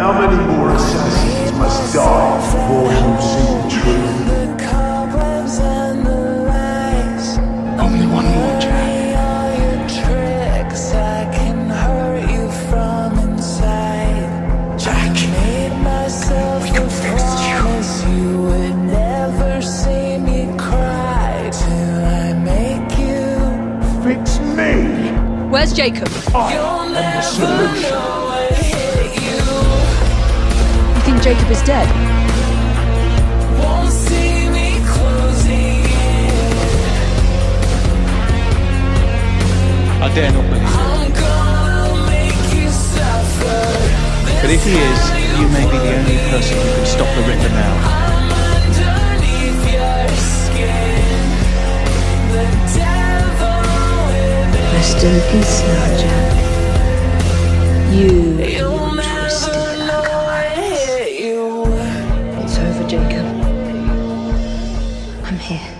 How many more assassins must die before you see the truth? The cobwebs and the lies. Only one more, Jack. all your. I can hurt you from inside. Jack. Made myself a you would never see me cry till I make you. Fix me! Where's Jacob? I am the solution. Jacob is dead? Won't see me closing in. I dare not believe it. I'm gonna make you. But if he is, you may be the only person who can stop the Ripper now. I'm underneath your skin. The devil within. Rest in peace now, Jack. I'm here.